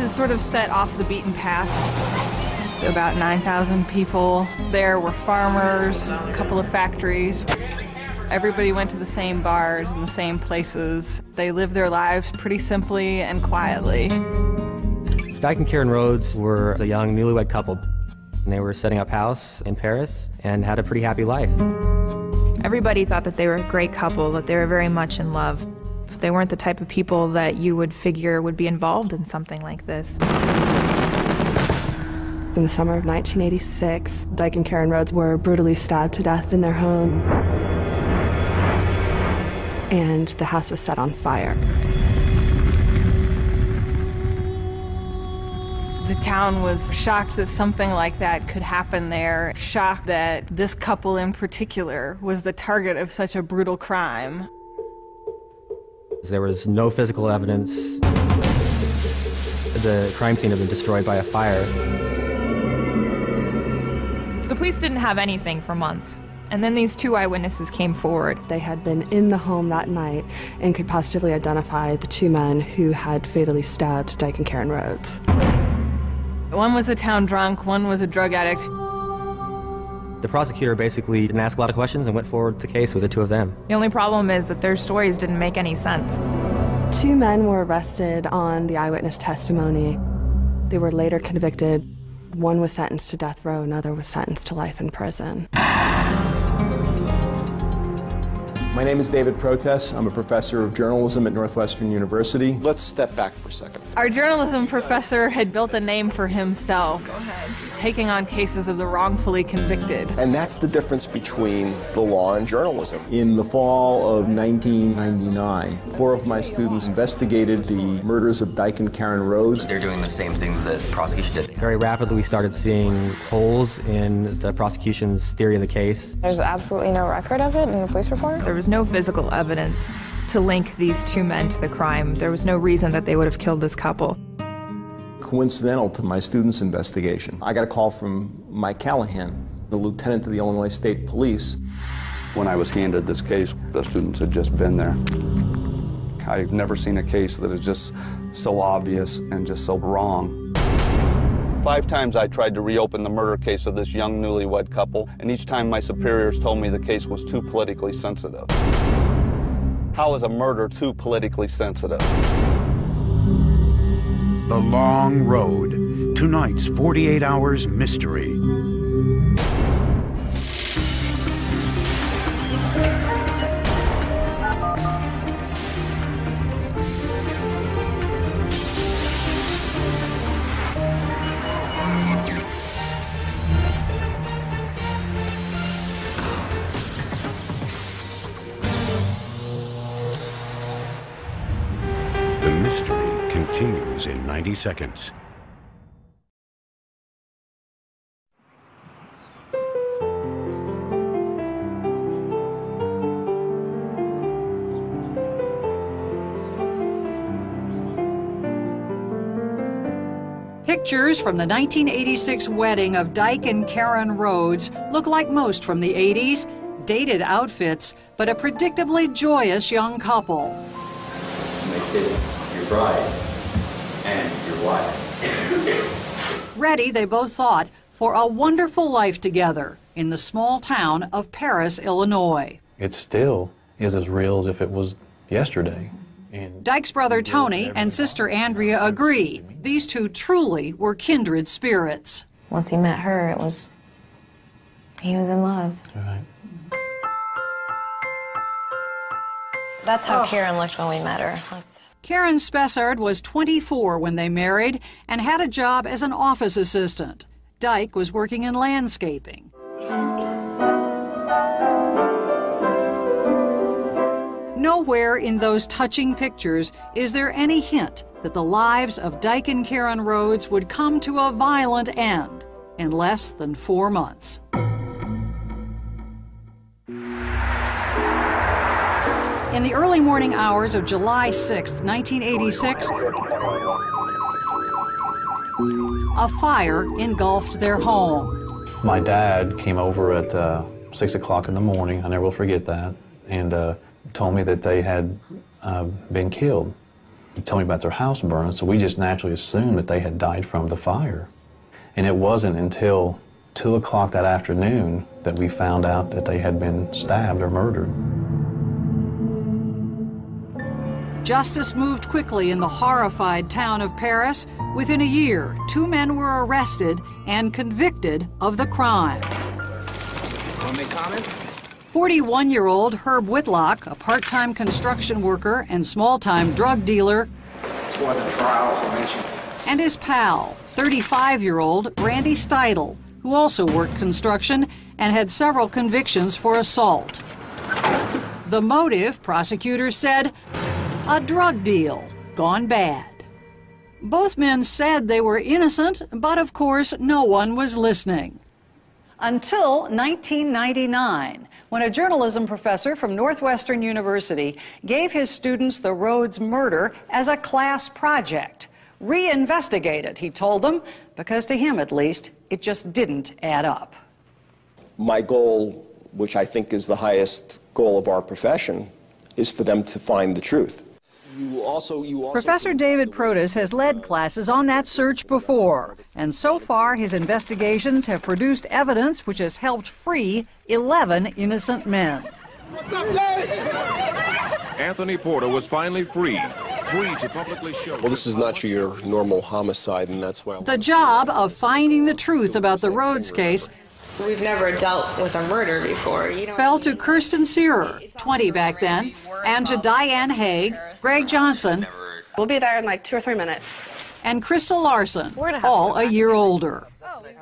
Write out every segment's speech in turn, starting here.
is sort of set off the beaten path. About 9,000 people there were farmers, a couple of factories. Everybody went to the same bars and the same places. They lived their lives pretty simply and quietly. Dyke and Karen Rhodes were a young newlywed couple. And they were setting up house in Paris and had a pretty happy life. Everybody thought that they were a great couple, that they were very much in love. They weren't the type of people that you would figure would be involved in something like this. In the summer of 1986, Dyke and Karen Rhodes were brutally stabbed to death in their home. And the house was set on fire. The town was shocked that something like that could happen there, shocked that this couple in particular was the target of such a brutal crime. There was no physical evidence. The crime scene had been destroyed by a fire. The police didn't have anything for months. And then these two eyewitnesses came forward. They had been in the home that night and could positively identify the two men who had fatally stabbed Dyke and Karen Rhodes. One was a town drunk, one was a drug addict. The prosecutor basically didn't ask a lot of questions and went forward with the case with the two of them. The only problem is that their stories didn't make any sense. Two men were arrested on the eyewitness testimony. They were later convicted. One was sentenced to death row, another was sentenced to life in prison. My name is David Protess. I'm a professor of journalism at Northwestern University. Let's step back for a second. Our journalism professor had built a name for himself, taking on cases of the wrongfully convicted. And that's the difference between the law and journalism. In the fall of 1999, four of my students investigated the murders of Dyke and Karen Rhodes. They're doing the same thing that the prosecution did. Very rapidly, we started seeing holes in the prosecution's theory of the case. There's absolutely no record of it in the police report? There was no physical evidence to link these two men to the crime. There was no reason that they would have killed this couple. Coincidental to my students' investigation, I got a call from Mike Callahan, the lieutenant of the Illinois State Police. When I was handed this case, the students had just been there. I've never seen a case that is just so obvious and just so wrong. Five times I tried to reopen the murder case of this young newlywed couple, and each time my superiors told me the case was too politically sensitive. How is a murder too politically sensitive? The Long Road. Tonight's 48 Hours Mystery. 90 seconds. Pictures from the 1986 wedding of Dyke and Karen Rhodes look like most from the 80s dated outfits, but a predictably joyous young couple. Make this your bride and your wife. Ready, they both thought, for a wonderful life together in the small town of Paris, Illinois. It still is as real as if it was yesterday. And Dyke's brother Tony and sister Andrea agree these two truly were kindred spirits. Once he met her, it was. he was in love. Right. That's how Karen looked when we met her. Let's- Karen Spessard was 24 when they married and had a job as an office assistant. Dyke was working in landscaping. Nowhere in those touching pictures is there any hint that the lives of Dyke and Karen Rhodes would come to a violent end in less than four months. In the early morning hours of July 6, 1986, a fire engulfed their home. My dad came over at uh, 6 o'clock in the morning, I never will forget that, and uh, told me that they had uh, been killed. He told me about their house burning, so we just naturally assumed that they had died from the fire. And it wasn't until 2 o'clock that afternoon that we found out that they had been stabbed or murdered. Justice moved quickly in the horrified town of Paris. Within a year, two men were arrested and convicted of the crime. 41 year old Herb Whitlock, a part time construction worker and small time drug dealer, That's what the trials I mentioned. and his pal, 35 year old Randy Steidl, who also worked construction and had several convictions for assault. The motive, prosecutors said, a drug deal gone bad. Both men said they were innocent, but of course, no one was listening. Until 1999, when a journalism professor from Northwestern University gave his students the Rhodes murder as a class project. Reinvestigate it, he told them, because to him at least, it just didn't add up. My goal, which I think is the highest goal of our profession, is for them to find the truth. You also, you also Professor David Protess has led uh, classes on that search before, and so far his investigations have produced evidence which has helped free 11 innocent men. Anthony Porter was finally free, free to publicly show. Well, this is not your normal homicide, and that's why. The job of finding the truth about the Rhodes case We've never dealt with a murder before. You know, fell to Kirsten Searer, 20 back then, and to Diane Haig, Greg Johnson, we'll be there in like two or three minutes. and Crystal Larson, all a year older.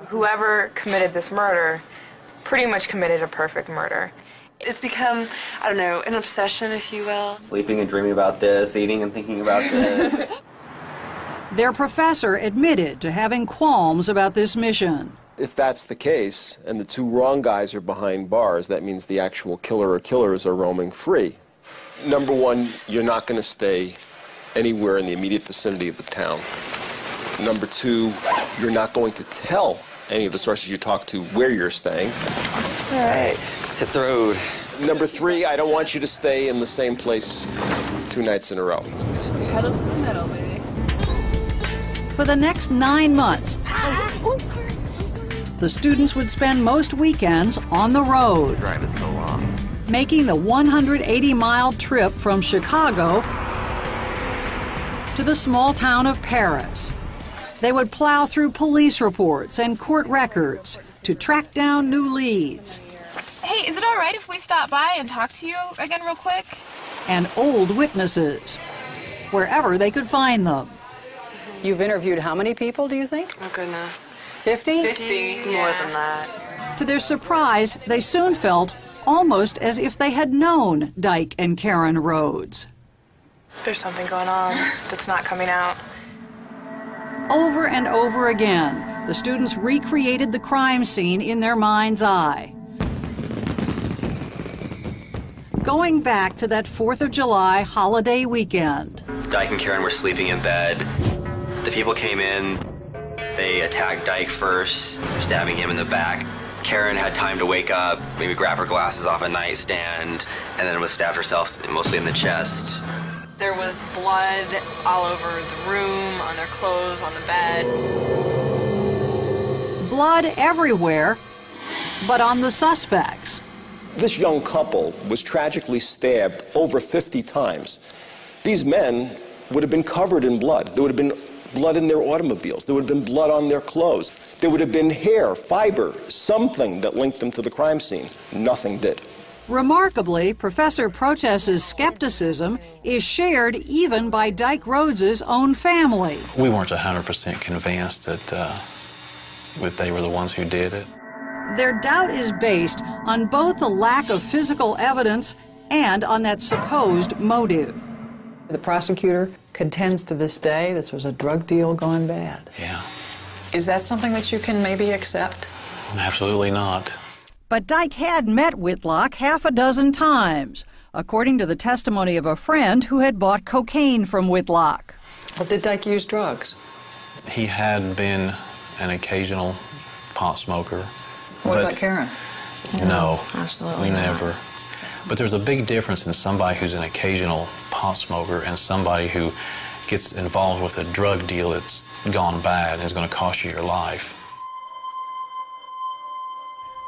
Whoever committed this murder pretty much committed a perfect murder. It's become, I don't know, an obsession, if you will. Sleeping and dreaming about this, eating and thinking about this. Their professor admitted to having qualms about this mission. If that's the case, and the two wrong guys are behind bars, that means the actual killer or killers are roaming free. Number one, you're not going to stay anywhere in the immediate vicinity of the town. Number two, you're not going to tell any of the sources you talk to where you're staying. All right, let's hit the road. Number three, I don't want you to stay in the same place two nights in a row. Pedal to the metal, baby. For the next nine months, ah, I'm sorry. The students would spend most weekends on the road, Drive is so long. making the 180 mile trip from Chicago to the small town of Paris. They would plow through police reports and court records to track down new leads Hey, is it all right if we stop by and talk to you again real quick? and old witnesses, wherever they could find them. You've interviewed how many people, do you think? Oh, goodness. 50? 50, more than that. To their surprise, they soon felt almost as if they had known Dyke and Karen Rhodes. There's something going on that's not coming out. Over and over again, the students recreated the crime scene in their mind's eye. Going back to that 4th of July holiday weekend, Dyke and Karen were sleeping in bed. The people came in. They attacked Dyke first, stabbing him in the back. Karen had time to wake up, maybe grab her glasses off a nightstand, and then was stabbed herself mostly in the chest. There was blood all over the room, on their clothes, on the bed. blood everywhere, but on the suspects. This young couple was tragically stabbed over 50 times. These men would have been covered in blood. There would have been blood in their automobiles. There would have been blood on their clothes. There would have been hair, fiber, something that linked them to the crime scene. Nothing did. Remarkably, Professor Protess's skepticism is shared even by Dyke Rhodes's own family. We weren't 100% convinced that, uh, that they were the ones who did it. Their doubt is based on both the lack of physical evidence and on that supposed motive. The prosecutor contends to this day this was a drug deal gone bad. Yeah, Is that something that you can maybe accept? absolutely not. But Dyke had met Whitlock half a dozen times, according to the testimony of a friend who had bought cocaine from Whitlock. Well, did Dyke use drugs? He had been an occasional pot smoker. What about Karen? No, absolutely we not. But there's a big difference in somebody who's an occasional pot smoker and somebody who gets involved with a drug deal that's gone bad and is going to cost you your life.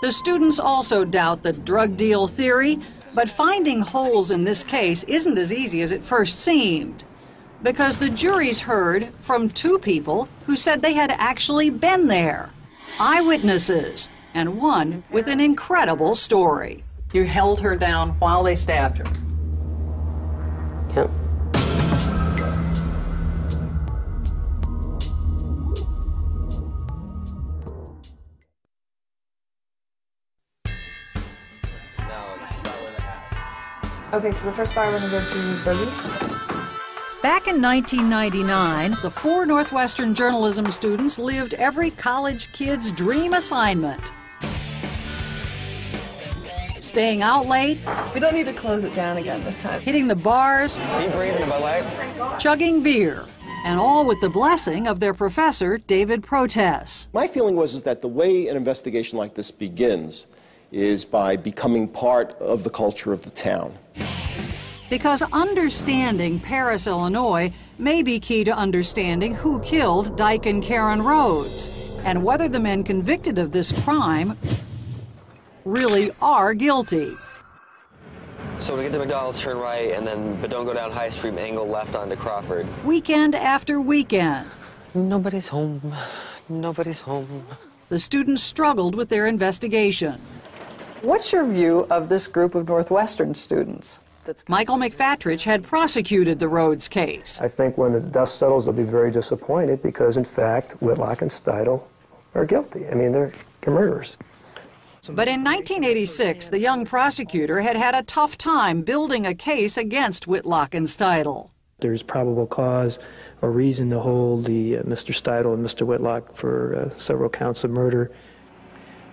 The students also doubt the drug deal theory, but finding holes in this case isn't as easy as it first seemed. Because the juries heard from two people who said they had actually been there eyewitnesses, and one with an incredible story. You held her down while they stabbed her. Yep. Okay, so the first bar we're gonna go to is Bogey's. Back in 1999, the four Northwestern journalism students lived every college kid's dream assignment. Staying out late. We don't need to close it down again this time. Hitting the bars. See breathing Bud Light? Chugging beer. And all with the blessing of their professor, David Protess. My feeling was is that the way an investigation like this begins is by becoming part of the culture of the town. Because understanding Paris, Illinois may be key to understanding who killed Dyke and Karen Rhodes and whether the men convicted of this crime really are guilty. So to get to McDonald's, turn right, and then, but don't go down High Street, angle left onto Crawford. Weekend after weekend. Nobody's home. Nobody's home. The students struggled with their investigation. What's your view of this group of Northwestern students? That's Michael McFatridge had prosecuted the Rhodes case. I think when the dust settles, they'll be very disappointed because, in fact, Whitlock and Steidl are guilty. I mean, they're, they're murderers. But in 1986, the young prosecutor had had a tough time building a case against Whitlock and Steidl. There's probable cause or reason to hold the uh, Mr. Steidl and Mr. Whitlock for uh, several counts of murder.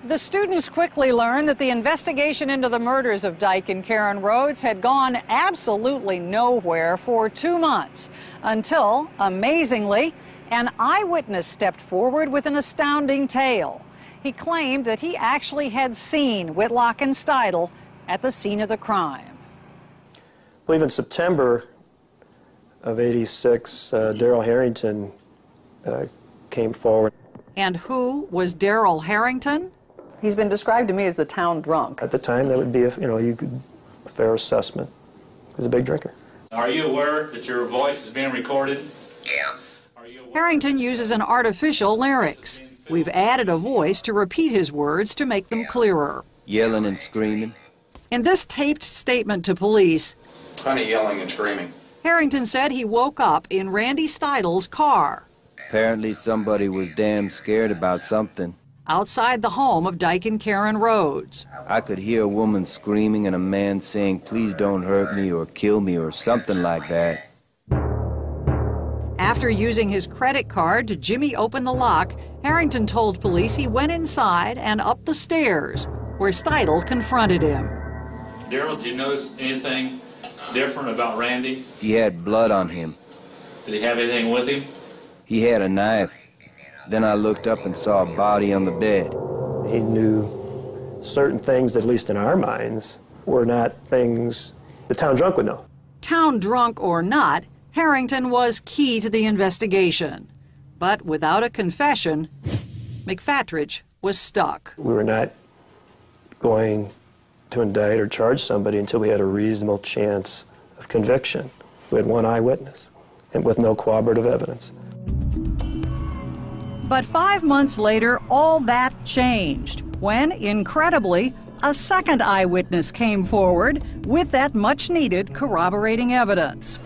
The students quickly learned that the investigation into the murders of Dyke and Karen Rhodes had gone absolutely nowhere for two months until, amazingly, an eyewitness stepped forward with an astounding tale. He claimed that he actually had seen Whitlock and Steidl at the scene of the crime. I believe in September of 86, uh, Daryl Herrington uh, came forward. And who was Daryl Herrington? He's been described to me as the town drunk. At the time, that would be a, you know, you could, a fair assessment. He was a big drinker. Are you aware that your voice is being recorded? Yeah. Herrington uses an artificial larynx. We've added a voice to repeat his words to make them clearer. Yelling and screaming. In this taped statement to police, Plenty yelling and screaming. Herrington said he woke up in Randy Steidl's car Apparently somebody was damn scared about something. outside the home of Dyke and Karen Rhodes. I could hear a woman screaming and a man saying, please don't hurt me or kill me or something like that. After using his credit card to jimmy open the lock, Herrington told police he went inside and up the stairs, where Steidl confronted him. Daryl, did you notice anything different about Randy? He had blood on him. Did he have anything with him? He had a knife. Then I looked up and saw a body on the bed. He knew certain things, at least in our minds, were not things the town drunk would know. Town drunk or not, Herrington was key to the investigation. But without a confession, McFatridge was stuck. We were not going to indict or charge somebody until we had a reasonable chance of conviction. We had one eyewitness and with no corroborative evidence. But five months later, all that changed when, incredibly, a second eyewitness came forward with that much needed corroborating evidence.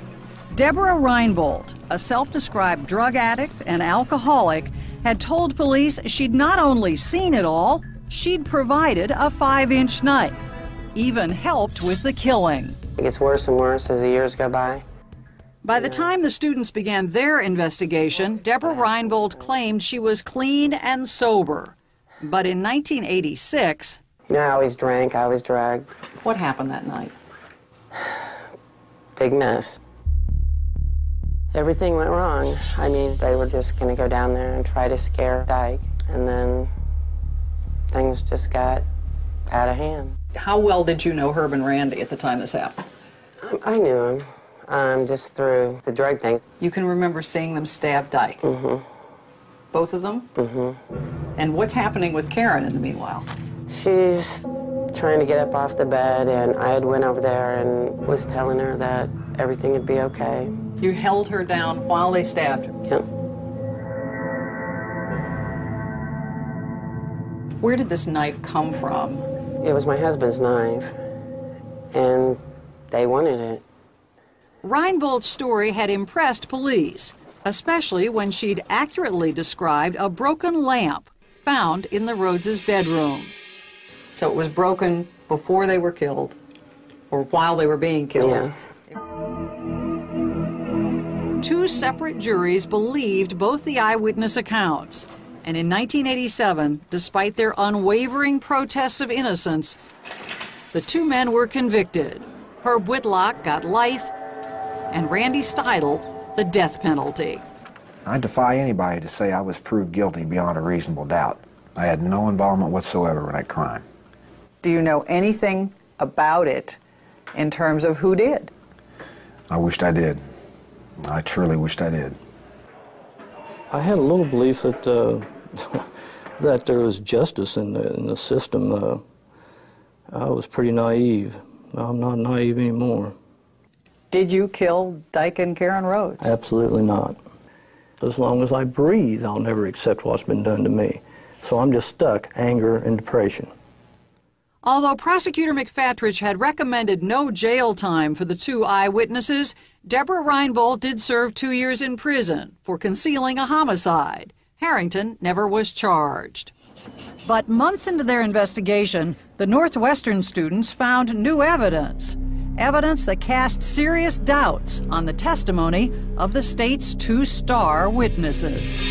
Deborah Rienbolt, a self described drug addict and alcoholic, had told police she'd not only seen it all, she'd provided a five inch knife, even helped with the killing. It gets worse and worse as the years go by. By the time the students began their investigation, Deborah Rienbolt claimed she was clean and sober. But in 1986, You know, I always drank, I always drugged. What happened that night? Big mess. Everything went wrong. I mean, they were just going to go down there and try to scare Dyke, and then things just got out of hand. How well did you know Herb and Randy at the time this happened? I, I knew him. um, just through the drug thing. You can remember seeing them stab Dyke? Mm-hmm. Both of them? Mm-hmm. And what's happening with Karen in the meanwhile? She's trying to get up off the bed, and I had went over there and was telling her that everything would be okay. You held her down while they stabbed her? Yep. Where did this knife come from? It was my husband's knife, and they wanted it. Rienbolt's story had impressed police, especially when she'd accurately described a broken lamp found in the Rhodeses' bedroom. So it was broken before they were killed, or while they were being killed. Two separate juries believed both the eyewitness accounts. And in 1987, despite their unwavering protests of innocence, the two men were convicted. Herb Whitlock got life, and Randy Steidl the death penalty. I defy anybody to say I was proved guilty beyond a reasonable doubt. I had no involvement whatsoever in that crime. Do you know anything about it in terms of who did? I wished I did. I truly wished I did. I had a little belief that uh, that there was justice in the, in the system. Uh, I was pretty naive. I'm not naive anymore. Did you kill Dyke and Karen Rhodes? Absolutely not. As long as I breathe, I'll never accept what's been done to me. So I'm just stuck, anger and depression. Although prosecutor McFatridge had recommended no jail time for the two eyewitnesses, Deborah Rienbolt did serve two years in prison for concealing a homicide. Herrington never was charged. But months into their investigation, the Northwestern students found new evidence. Evidence that cast serious doubts on the testimony of the state's two star witnesses.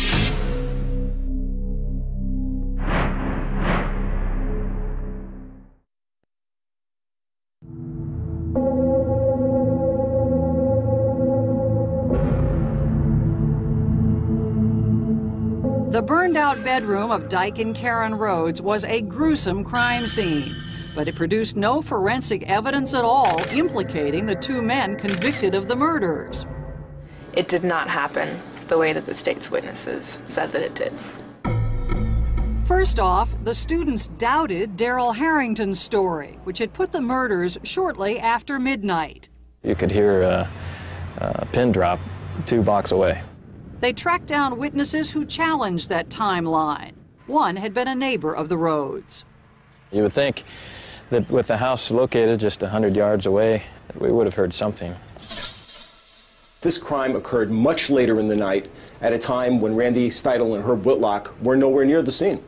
The burned out bedroom of Dyke and Karen Rhodes was a gruesome crime scene, but it produced no forensic evidence at all implicating the two men convicted of the murders. It did not happen the way that the state's witnesses said that it did. First off, the students doubted Daryl Herrington's story, which had put the murders shortly after midnight. You could hear a, a pin drop two blocks away. They tracked down witnesses who challenged that timeline. One had been a neighbor of the Rhodes. You would think that with the house located just 100 yards away, we would have heard something. This crime occurred much later in the night at a time when Randy Steidl and Herb Whitlock were nowhere near the scene.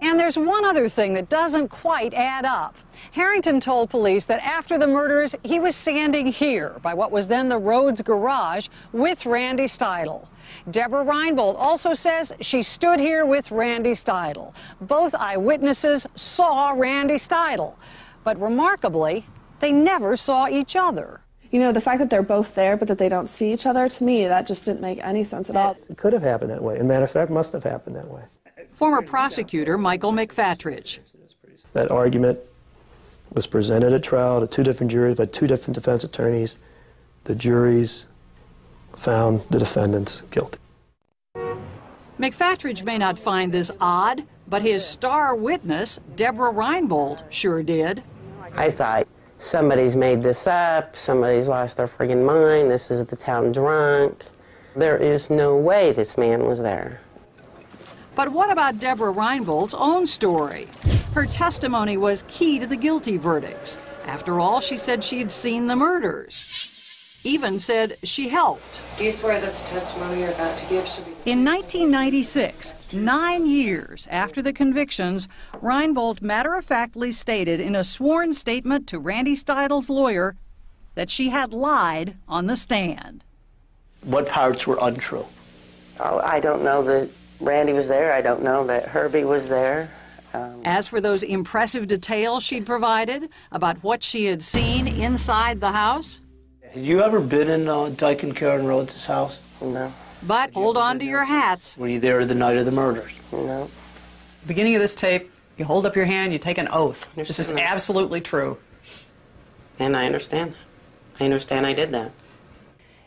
And there's one other thing that doesn't quite add up. Herrington told police that after the murders, he was standing here by what was then the Rhodes garage with Randy Steidl. Deborah Rienbolt also says she stood here with Randy Steidl. Both eyewitnesses saw Randy Steidl, but remarkably, they never saw each other. You know, the fact that they're both there but that they don't see each other, to me, that just didn't make any sense at all. It could have happened that way. And matter of fact, must have happened that way. Former prosecutor Michael McFatridge. That argument was presented at trial to two different juries by two different defense attorneys. The juries found the defendants guilty. McFatridge may not find this odd, but his star witness, Deborah Rienbolt, sure did. I thought somebody's made this up, somebody's lost their friggin' mind, this is the town drunk. There is no way this man was there. But what about Deborah Rienbolt's own story? Her testimony was key to the guilty verdicts. After all, she said she'd seen the murders. Even said she helped. Do you swear that the testimony you're about to give should be In 1996, nine years after the convictions, Rienbolt matter of factly stated in a sworn statement to Randy Steidl's lawyer that she had lied on the stand. What parts were untrue? Oh, I don't know that Randy was there. I don't know that Herbie was there. Um, As for those impressive details she'd provided about what she had seen inside the house, Had you ever been in uh, Dyke and Karen Rhodes' house? No. but hold on to your hats. Were you there the night of the murders? No. Beginning of this tape, you hold up your hand, you take an oath. This is Understand that. absolutely true. And I understand that. I understand I did that.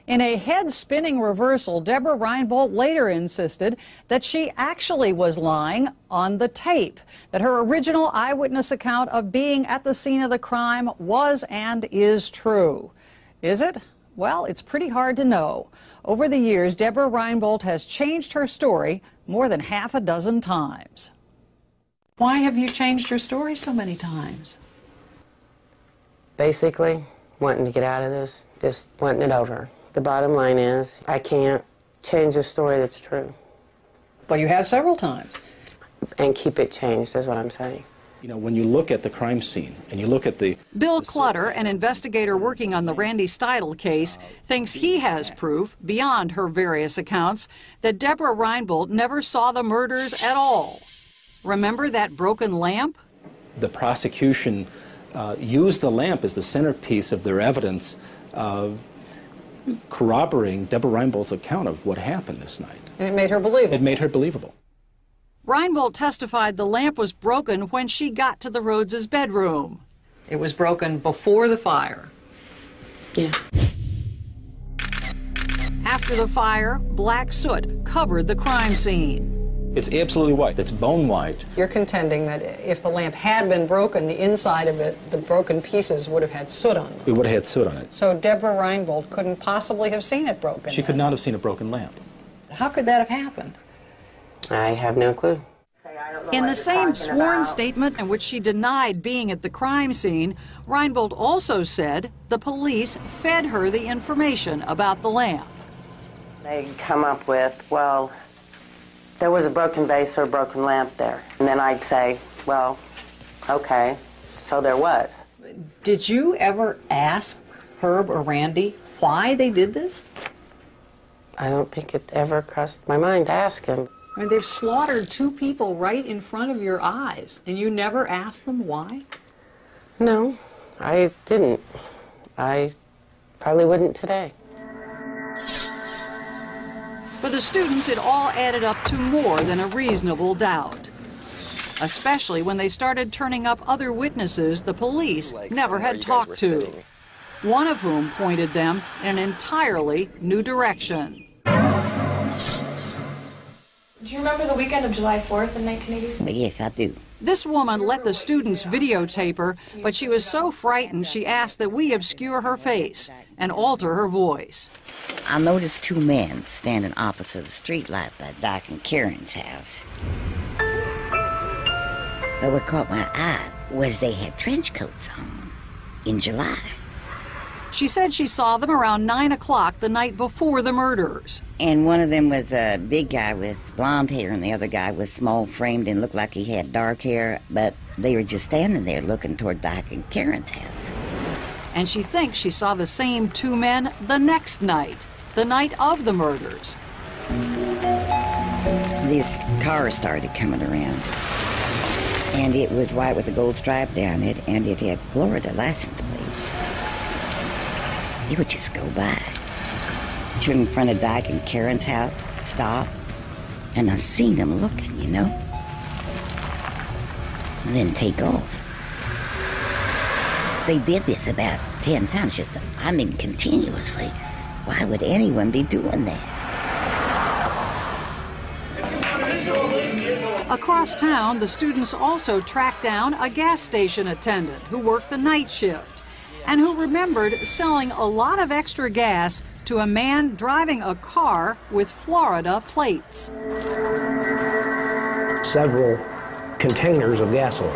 In a head spinning reversal, Deborah Rienbolt later insisted that she actually was lying on the tape, that her original eyewitness account of being at the scene of the crime was and is true. Is it? Well, it's pretty hard to know. Over the years, Deborah Rienbolt has changed her story more than half a dozen times. Why have you changed your story so many times? Basically, wanting to get out of this, just wanting it over. The bottom line is, I can't change a story that's true. Well, you have several times. And keep it changed, is what I'm saying. You know, when you look at the crime scene and you look at the Bill Clutter, an investigator working on the Randy Steidl case, thinks he has proof, beyond her various accounts, that Deborah Rienbolt never saw the murders at all. Remember that broken lamp? the prosecution uh, used the lamp as the centerpiece of their evidence, uh, corroborating Deborah Rienbolt's account of what happened this night. And it made her believable. It made her believable. Rienbolt testified the lamp was broken when she got to the Rhodes' bedroom. It was broken before the fire. Yeah. After the fire, black soot covered the crime scene. It's absolutely white. It's bone white. You're contending that if the lamp had been broken, the inside of it, the broken pieces, would have had soot on them. It would have had soot on it. So Deborah Rienbolt couldn't possibly have seen it broken. She could not have seen a broken lamp. How could that have happened? I have no clue. In the same sworn statement in which she denied being at the crime scene, Rienbolt also said the police fed her the information about the lamp. They come up with, well, there was a broken vase or a broken lamp there. And then I'd say, well, okay, so there was. Did you ever ask Herb or Randy why they did this? I don't think it ever crossed my mind to ask him. I mean, they've slaughtered two people right in front of your eyes, and you never asked them why? No, I didn't. I probably wouldn't today. For the students, it all added up to more than a reasonable doubt. Especially when they started turning up other witnesses the police never had talked to. One of whom pointed them in an entirely new direction. Do you remember the weekend of July 4th in 1986? Yes, I do. This woman let the students videotape her, but she was so frightened she asked that we obscure her face and alter her voice. I noticed two men standing opposite the streetlight by Doc and Karen's house. But what caught my eye was they had trench coats on in July. She said she saw them around 9 o'clock the night before the murders. And one of them was a big guy with blonde hair, and the other guy was small framed and looked like he had dark hair. But they were just standing there looking toward Doc and Karen's house. And she thinks she saw the same two men the next night, the night of the murders. This car started coming around. And it was white with a gold stripe down it, and it had Florida license plates. They would just go by. Stood in front of Dyke and Karen's house, stop, and I seen them looking, you know? And then take off. They did this about ten times, just, I mean, continuously. Why would anyone be doing that? Across town, the students also tracked down a gas station attendant who worked the night shift and who remembered selling a lot of extra gas to a man driving a car with Florida plates. Several containers of gasoline.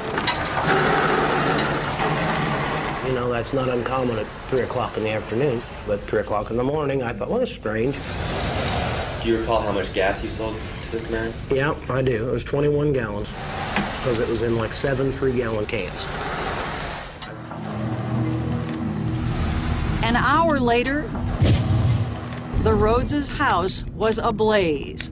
You know, that's not uncommon at 3 o'clock in the afternoon, but 3 o'clock in the morning, I thought, well, that's strange. Do you recall how much gas you sold to this man? Yeah, I do. It was 21 gallons because it was in like seven three gallon cans. An hour later, the Rhodes' house was ablaze.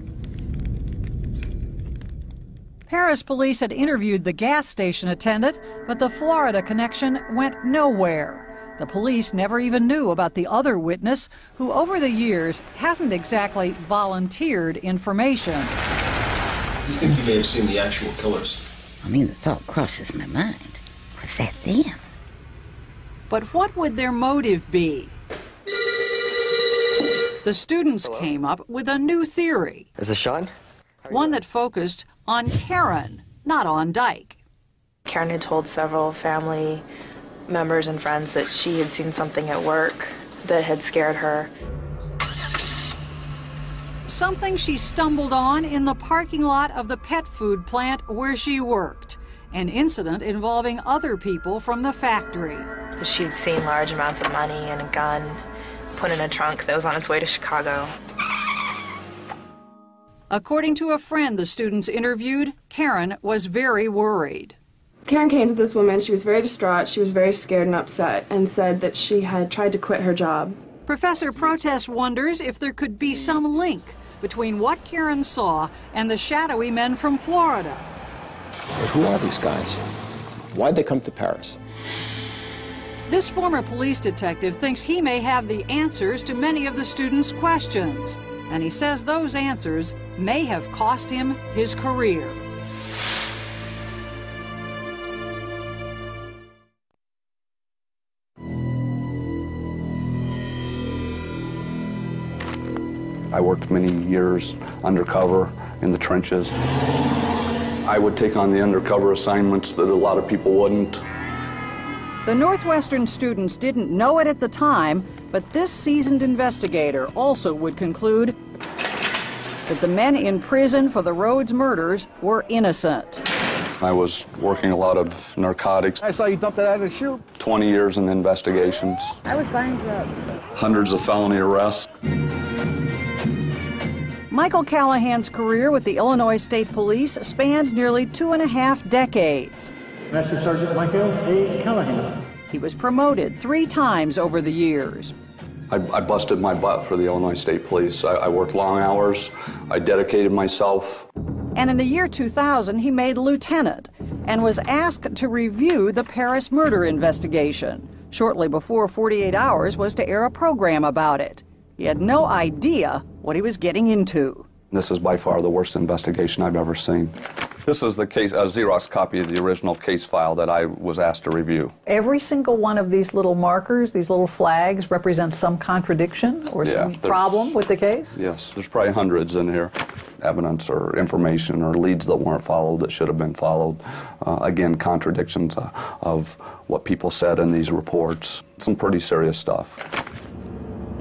Paris police had interviewed the gas station attendant, but the Florida connection went nowhere. The police never even knew about the other witness, who over the years hasn't exactly volunteered information. You think you may have seen the actual killers? I mean, the thought crosses my mind. Was that them? But what would their motive be? the students came up with a new theory, Is this Sean? one that focused on Karen, not on Dyke. Karen had told several family members and friends that she had seen something at work that had scared her. Something she stumbled on in the parking lot of the pet food plant where she worked. An incident involving other people from the factory. She had seen large amounts of money and a gun put in a trunk that was on its way to Chicago. According to a friend the students interviewed, Karen was very worried. Karen came to this woman. She was very distraught. She was very scared and upset and said that she had tried to quit her job. Professor Protess wonders if there could be some link between what Karen saw and the shadowy men from Florida. But who are these guys? Why'd they come to Paris? This former police detective thinks he may have the answers to many of the students' questions, and he says those answers may have cost him his career. I worked many years undercover in the trenches. I would take on the undercover assignments that a lot of people wouldn't. The Northwestern students didn't know it at the time, but this seasoned investigator also would conclude that the men in prison for the Rhodes murders were innocent. I was working a lot of narcotics, I saw you dump that out of the chute. 20 years in investigations, I was buying drugs. hundreds of felony arrests. Michael Callahan's career with the Illinois State Police spanned nearly two and a half decades. Master Sergeant Michael A. Callahan. He was promoted three times over the years. I, I busted my butt for the Illinois State Police. I, I worked long hours. I dedicated myself. And in the year 2000, he made lieutenant and was asked to review the Paris murder investigation. Shortly before 48 Hours was to air a program about it. He had no idea what he was getting into. This is by far the worst investigation I've ever seen. This is the case, a Xerox copy of the original case file that I was asked to review. Every single one of these little markers, these little flags, represents some contradiction or Yeah, some problem with the case? Yes, there's probably hundreds in here. Evidence or information or leads that weren't followed that should have been followed. Uh, again, contradictions uh, of what people said in these reports. Some pretty serious stuff.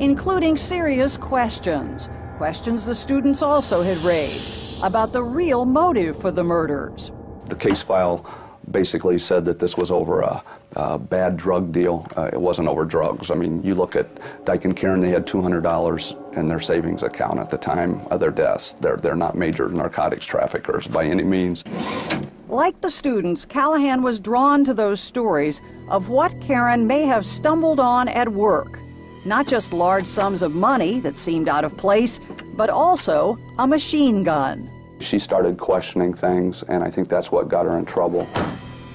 Including serious questions. Questions the students also had raised about the real motive for the murders. The case file basically said that this was over a, a bad drug deal. Uh, it wasn't over drugs. I mean, you look at Dyke and Karen, they had $200 in their savings account at the time of their deaths. They're, they're not major narcotics traffickers by any means. Like the students, Callahan was drawn to those stories of what Karen may have stumbled on at work. Not just large sums of money that seemed out of place, but also a machine gun. She started questioning things, and I think that's what got her in trouble.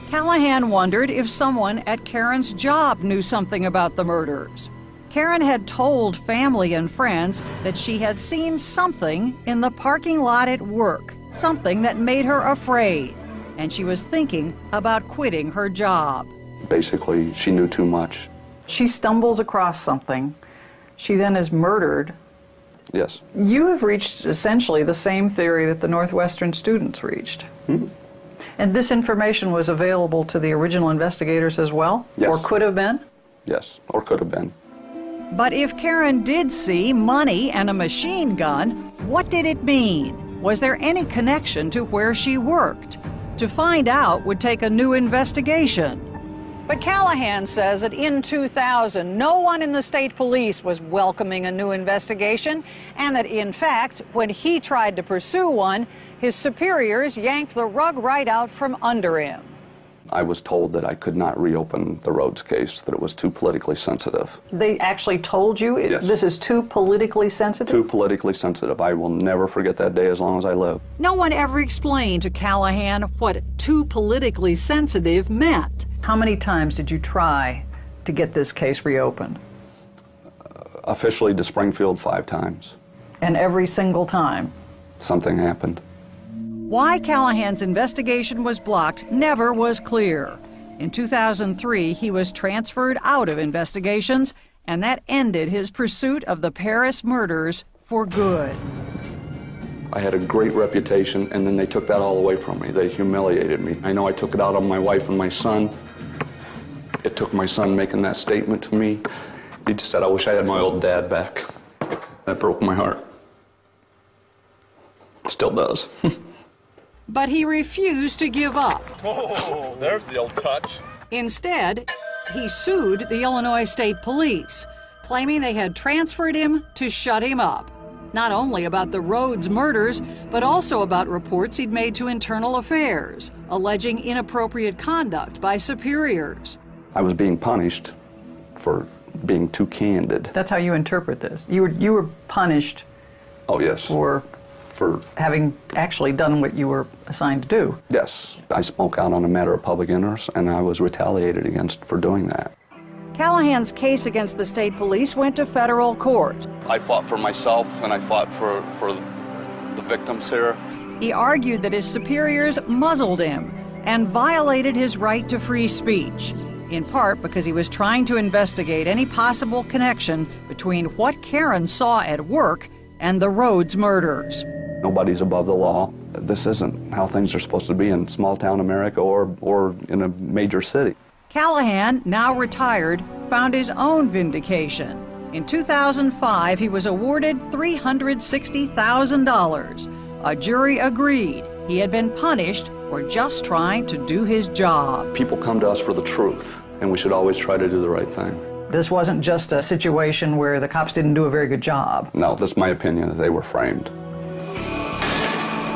Callahan wondered if someone at Karen's job knew something about the murders. Karen had told family and friends that she had seen something in the parking lot at work, something that made her afraid, and she was thinking about quitting her job. Basically, she knew too much. She stumbles across something. She then is murdered. Yes. You have reached essentially the same theory that the Northwestern students reached. Hmm. And this information was available to the original investigators as well? Yes. Or could have been? Yes, or could have been. But if Karen did see money and a machine gun, what did it mean? Was there any connection to where she worked? To find out would take a new investigation. But Callahan says that in 2000, no one in the state police was welcoming a new investigation, and that in fact, when he tried to pursue one, his superiors yanked the rug right out from under him. I was told that I could not reopen the Rhodes case, that it was too politically sensitive. They actually told you it, Yes. this is too politically sensitive? Too politically sensitive. I will never forget that day as long as I live. No one ever explained to Callahan what too politically sensitive meant. How many times did you try to get this case reopened? Officially to Springfield five times. And every single time? Something happened. Why Callahan's investigation was blocked never was clear. In 2003, he was transferred out of investigations and that ended his pursuit of the Paris murders for good. I had a great reputation, and then they took that all away from me. They humiliated me. I know I took it out on my wife and my son. It took my son making that statement to me. He just said, I wish I had my old dad back. That broke my heart. Still does. But he refused to give up. Oh, there's the old touch. Instead, he sued the Illinois State Police, claiming they had transferred him to shut him up. Not only about the Rhodes murders, but also about reports he'd made to Internal Affairs, alleging inappropriate conduct by superiors. I was being punished for being too candid. That's how you interpret this. You were, you were punished Oh, yes. for For, having actually done what you were assigned to do. yes, I spoke out on a matter of public interest, and I was retaliated against for doing that. Callahan's case against the state police went to federal court. I fought for myself, and I fought for, for the victims here. He argued that his superiors muzzled him and violated his right to free speech, in part because he was trying to investigate any possible connection between what Karen saw at work and the Rhodes murders. Nobody's above the law. This isn't how things are supposed to be in small town America or, or in a major city. Callahan, now retired, found his own vindication. In 2005, he was awarded $360,000. A jury agreed he had been punished for just trying to do his job. People come to us for the truth, and we should always try to do the right thing. This wasn't just a situation where the cops didn't do a very good job. No, that's my opinion that they were framed.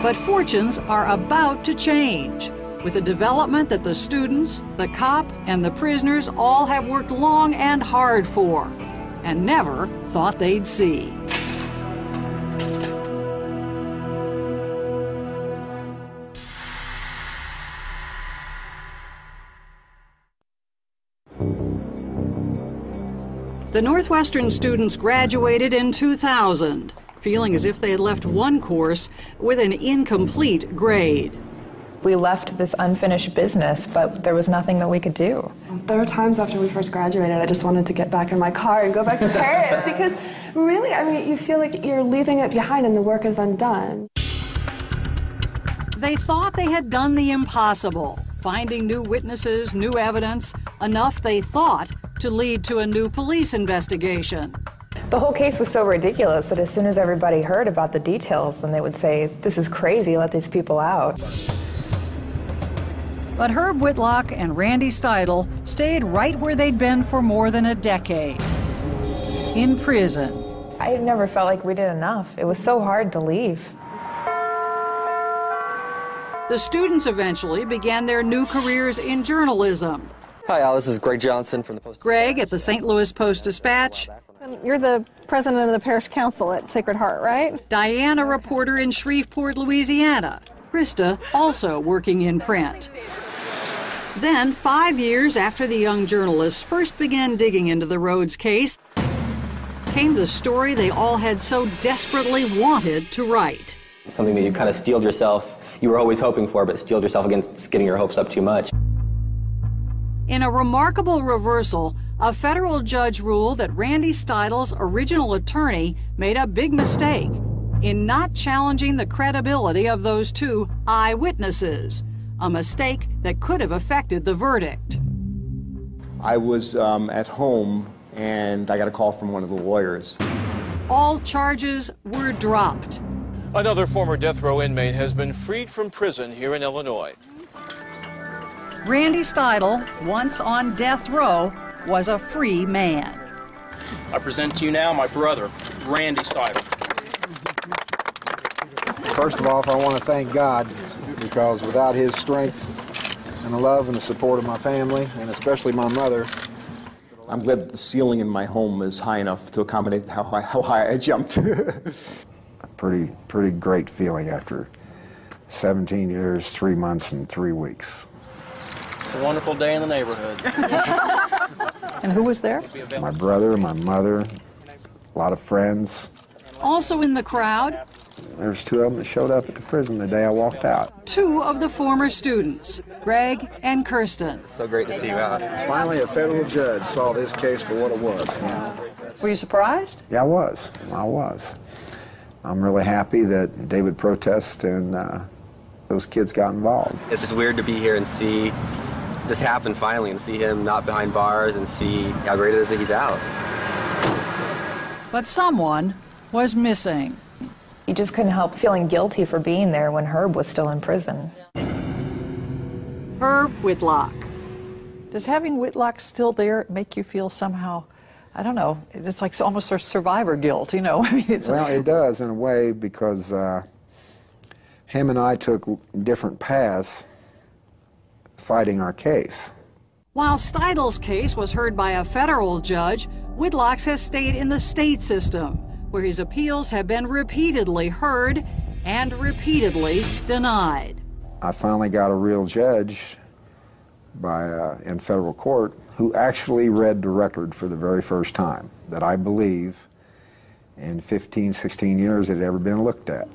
But fortunes are about to change with a development that the students, the cop, and the prisoners all have worked long and hard for and never thought they'd see. The Northwestern students graduated in 2000, feeling as if they had left one course with an incomplete grade. We left this unfinished business, but there was nothing that we could do. There were times after we first graduated, I just wanted to get back in my car and go back to Paris because really, I mean, you feel like you're leaving it behind and the work is undone. They thought they had done the impossible, finding new witnesses, new evidence, enough they thought to lead to a new police investigation. The whole case was so ridiculous that as soon as everybody heard about the details, then they would say, This is crazy, let these people out. But Herb Whitlock and Randy Steidl stayed right where they'd been for more than a decade in prison. I never felt like we did enough. It was so hard to leave. The students eventually began their new careers in journalism. Hi, Al. This is Greg Johnson from the Post. Greg at the St. Louis Post Dispatch, You're the president of the parish council at Sacred Heart, right? Diana, reporter in Shreveport, Louisiana. Krista, also working in print. Then, five years after the young journalists first began digging into the Rhodes case, came the story they all had so desperately wanted to write. Something that you kind of steeled yourself, you were always hoping for, but steeled yourself against getting your hopes up too much. In a remarkable reversal, a federal judge ruled that Randy Steidl's original attorney made a big mistake in not challenging the credibility of those two eyewitnesses, a mistake that could have affected the verdict. I was um, at home and I got a call from one of the lawyers. All charges were dropped. Another former death row inmate has been freed from prison here in Illinois. Randy Steidl, once on death row, was a free man. I present to you now my brother, Randy Steidl. First of all, I want to thank God because without His strength and the love and the support of my family, and especially my mother, I'm glad that the ceiling in my home is high enough to accommodate how high, how high I jumped. pretty pretty great feeling after 17 years, three months, and three weeks. It's a wonderful day in the neighborhood. And who was there? My brother, my mother, a lot of friends. Also in the crowd, There's two of them that showed up at the prison the day I walked out. Two of the former students, Greg and Kirsten. So great to see you out. Finally, a federal judge saw this case for what it was. Were you surprised? Yeah, I was. I was. I'm really happy that David Protess and uh, those kids got involved. It's just weird to be here and see this happen finally and see him not behind bars and see how great it is that he's out. But someone was missing. You just couldn't help feeling guilty for being there when Herb was still in prison. Herb Whitlock. Does having Whitlock still there make you feel somehow, I don't know, it's like almost a survivor guilt, you know? I mean, it's well, it does in a way because uh, him and I took different paths fighting our case. While Steidl's case was heard by a federal judge, Whitlock's has stayed in the state system, where his appeals have been repeatedly heard and repeatedly denied. I finally got a real judge by, uh, in federal court who actually read the record for the very first time that I believe in 15, 16 years it had ever been looked at.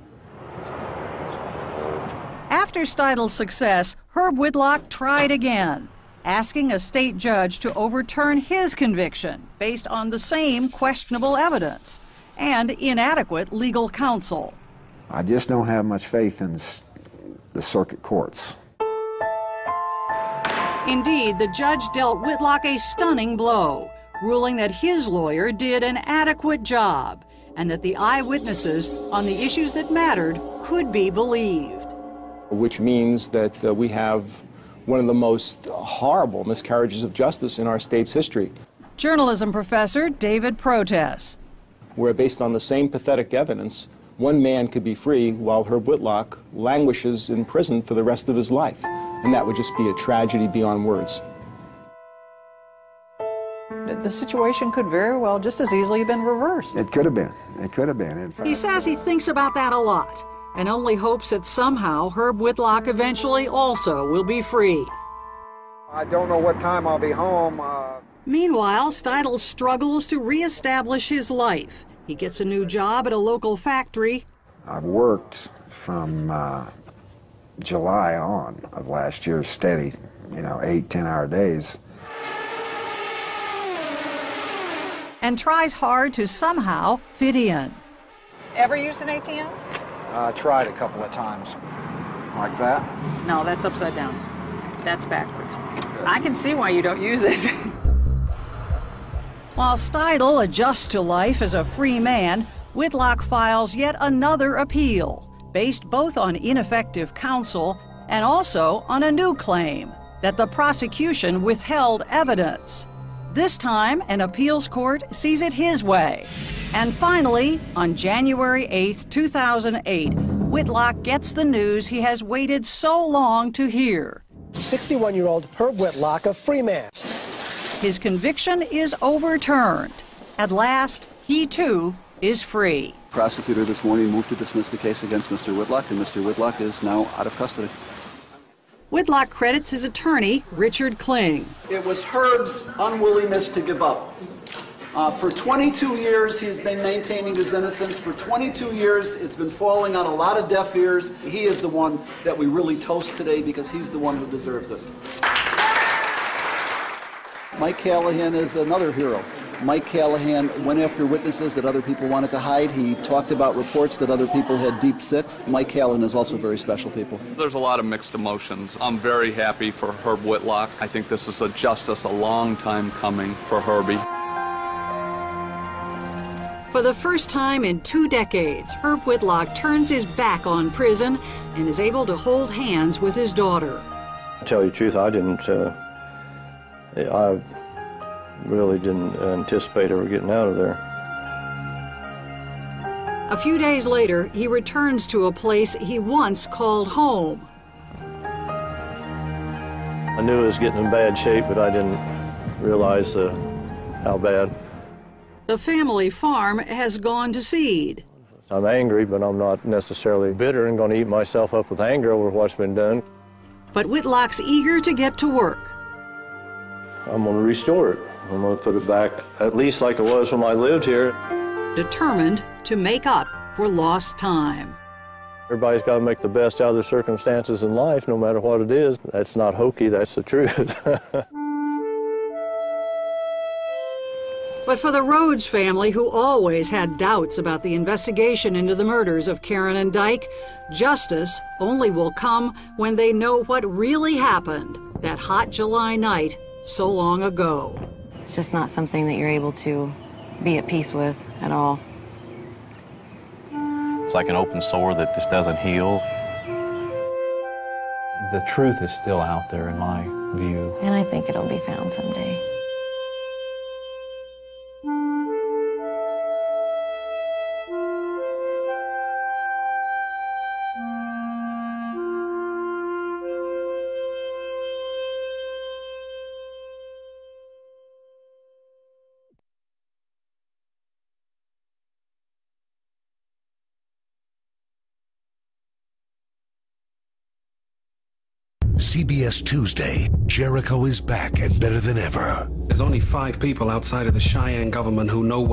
After Steidl's success, Herb Whitlock tried again, asking a state judge to overturn his conviction based on the same questionable evidence and inadequate legal counsel. I just don't have much faith in the circuit courts. Indeed, the judge dealt Whitlock a stunning blow, ruling that his lawyer did an adequate job and that the eyewitnesses on the issues that mattered could be believed. Which means that uh, we have one of the most horrible miscarriages of justice in our state's history. Journalism professor David Protess. Where, based on the same pathetic evidence, one man could be free while Herb Whitlock languishes in prison for the rest of his life. And that would just be a tragedy beyond words. The situation could very well just as easily have been reversed. It could have been. It could have been, in fact. He says he thinks about that a lot and only hopes that somehow Herb Whitlock eventually also will be free. I don't know what time I'll be home. Uh... Meanwhile, Steidl struggles to reestablish his life. He gets a new job at a local factory. I've worked from uh, July on of last year steady, you know, eight, ten hour days. And tries hard to somehow fit in. Ever used an ATM? I uh, tried a couple of times. Like that? No, that's upside down. That's backwards. I can see why you don't use it. While Steidl adjusts to life as a free man, Whitlock files yet another appeal, based both on ineffective counsel and also on a new claim that the prosecution withheld evidence. This time, an appeals court sees it his way. And finally, on January 8, 2008, Whitlock gets the news he has waited so long to hear. 61 year old Herb Whitlock, a free man. His conviction is overturned. At last, he too is free. Prosecutor this morning moved to dismiss the case against Mr. Whitlock, and Mr. Whitlock is now out of custody. Whitlock credits his attorney, Richard Kling. It was Herb's unwillingness to give up. Uh, for 22 years, he's been maintaining his innocence. For 22 years, it's been falling on a lot of deaf ears. He is the one that we really toast today because he's the one who deserves it. Mike Callahan is another hero. Mike Callahan went after witnesses that other people wanted to hide. He talked about reports that other people had deep sixed. Mike Callahan is also very special people. There's a lot of mixed emotions. I'm very happy for Herb Whitlock. I think this is a justice a long time coming for Herbie. For the first time in two decades, Herb Whitlock turns his back on prison and is able to hold hands with his daughter. To tell you the truth, I didn't. Uh, I really didn't anticipate ever getting out of there. A few days later, he returns to a place he once called home. I knew it was getting in bad shape, but I didn't realize uh, how bad. The family farm has gone to seed. I'm angry, but I'm not necessarily bitter and going to eat myself up with anger over what's been done. But Whitlock's eager to get to work. I'm going to restore it. I'm going to put it back at least like it was when I lived here. Determined to make up for lost time. Everybody's got to make the best out of their circumstances in life, no matter what it is. That's not hokey, that's the truth. But for the Rhodes family, who always had doubts about the investigation into the murders of Karen and Dyke, justice only will come when they know what really happened that hot July night so long ago. It's just not something that you're able to be at peace with at all. It's like an open sore that just doesn't heal. The truth is still out there, in my view. And I think it'll be found someday. CBS Tuesday, Jericho is back and better than ever. There's only five people outside of the Cheyenne government who know what